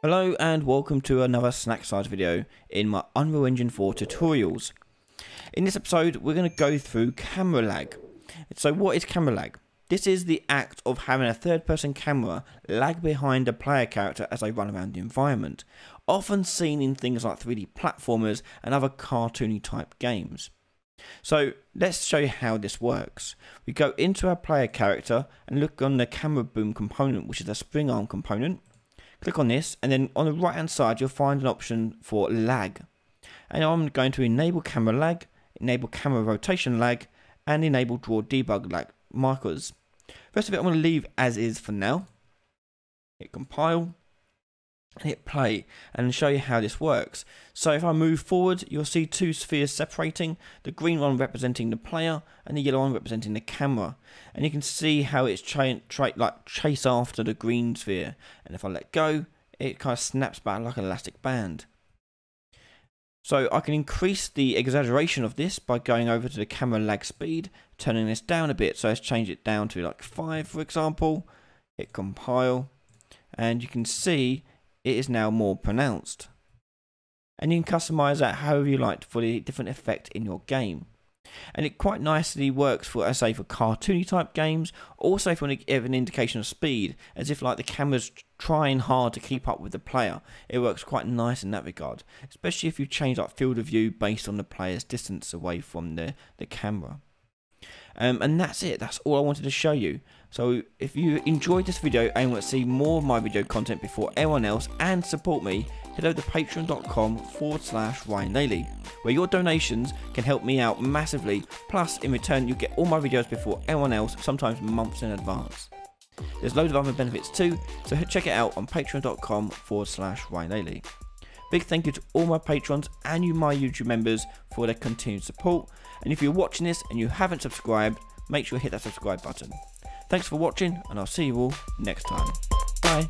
Hello and welcome to another snack size video in my Unreal Engine 4 tutorials. In this episode we're going to go through camera lag. So what is camera lag? This is the act of having a third person camera lag behind a player character as they run around the environment, often seen in things like 3D platformers and other cartoony type games. So let's show you how this works. We go into our player character and look on the camera boom component which is the spring arm component Click on this and then on the right hand side you'll find an option for lag. And I'm going to enable camera lag, enable camera rotation lag and enable draw debug lag markers. First of it I'm going to leave as is for now. Hit compile hit play and show you how this works. So if I move forward, you'll see two spheres separating, the green one representing the player and the yellow one representing the camera. And you can see how it's tra tra like chase after the green sphere. And if I let go, it kind of snaps back like an elastic band. So I can increase the exaggeration of this by going over to the camera lag speed, turning this down a bit. So let's change it down to like 5 for example, hit compile, and you can see it is now more pronounced. And you can customize that however you like for the different effect in your game. And it quite nicely works for, I say, for cartoony type games, also for an, an indication of speed, as if like the camera's trying hard to keep up with the player. It works quite nice in that regard, especially if you change like field of view based on the player's distance away from the, the camera. Um, and that's it, that's all I wanted to show you. So if you enjoyed this video and want to see more of my video content before anyone else and support me, head over to patreon.com forward slash Ryan Laley, where your donations can help me out massively, plus in return you get all my videos before anyone else, sometimes months in advance. There's loads of other benefits too, so check it out on patreon.com forward slash Ryan Laley. Big thank you to all my patrons and you my YouTube members for their continued support. And if you're watching this and you haven't subscribed, make sure you hit that subscribe button. Thanks for watching and I'll see you all next time. Bye.